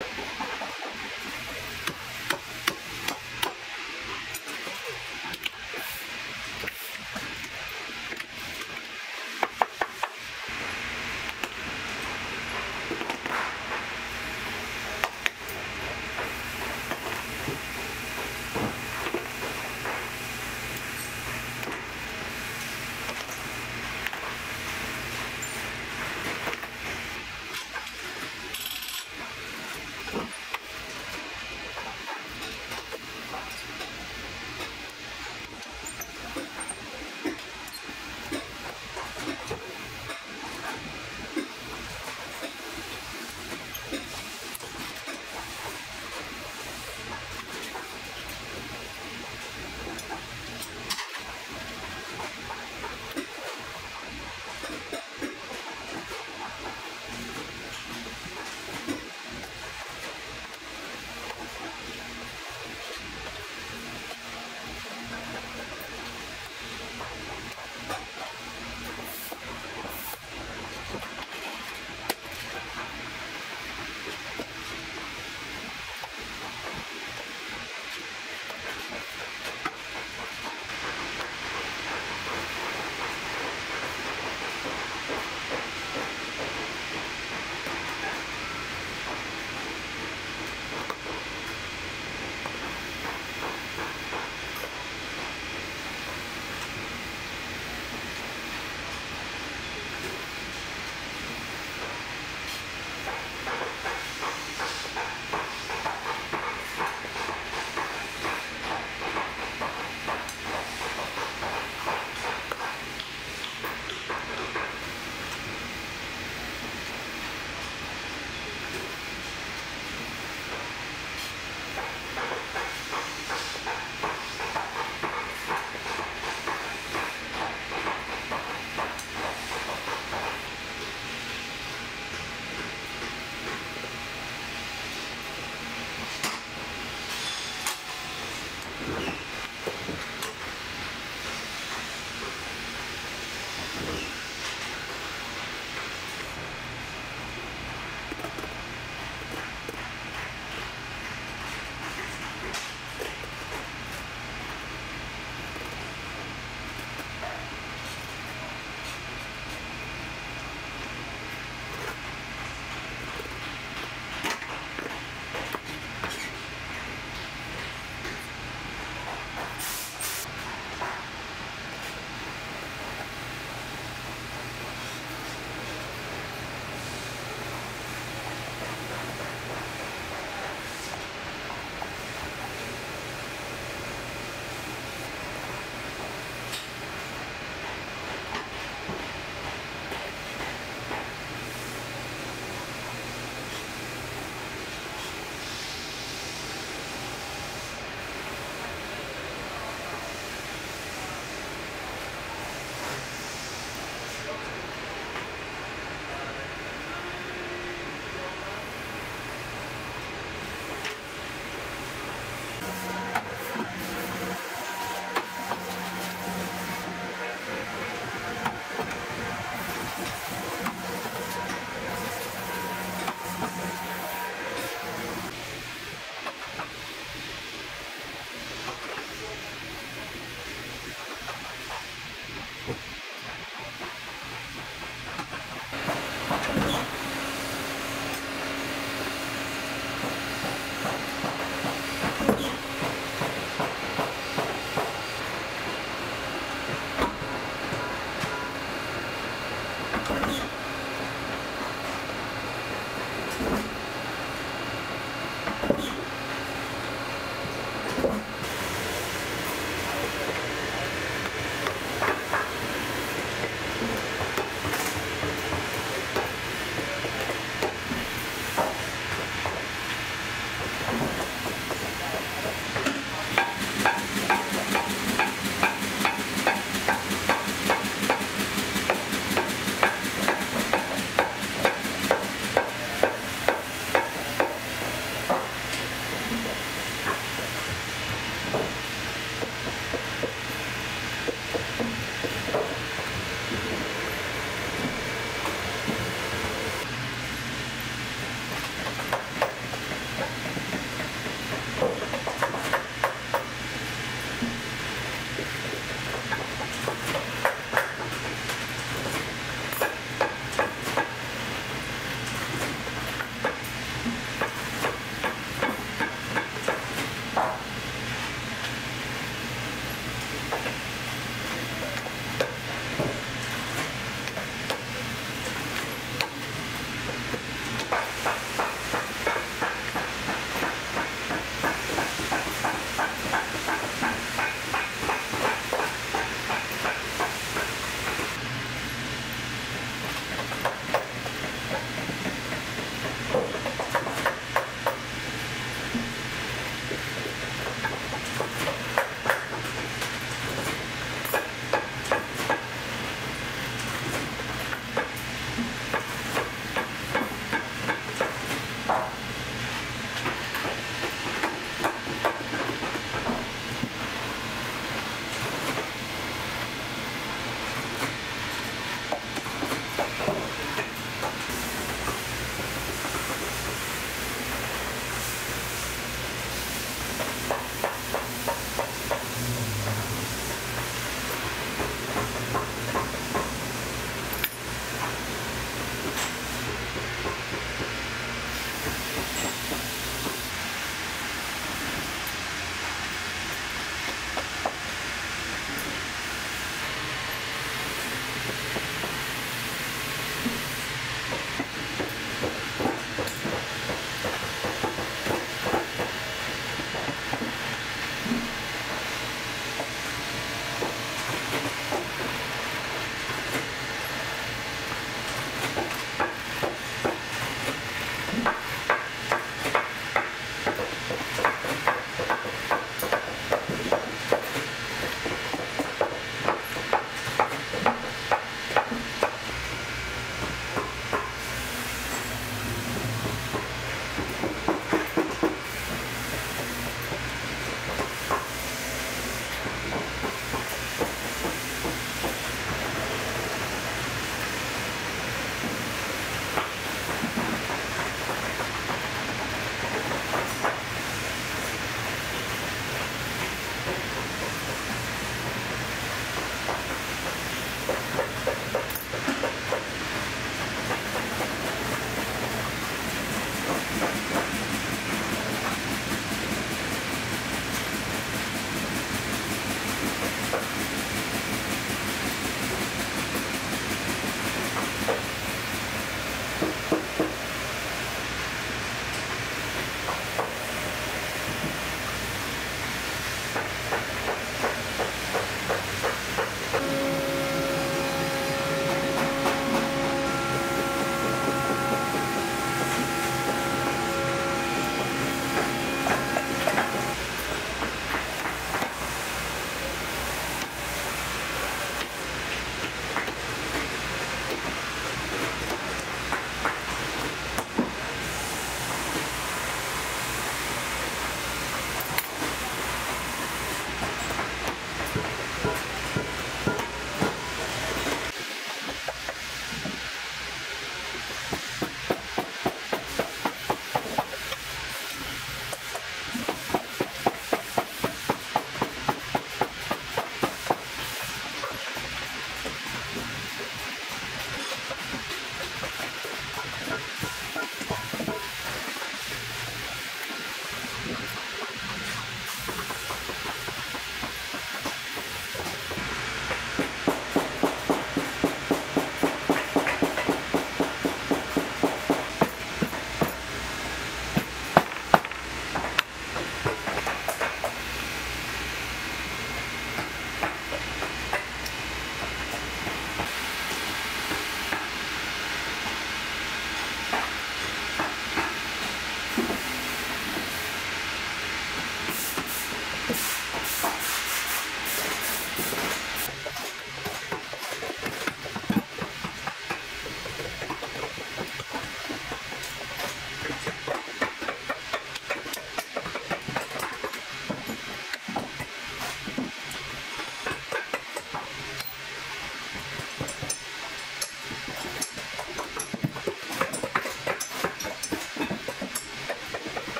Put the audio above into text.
you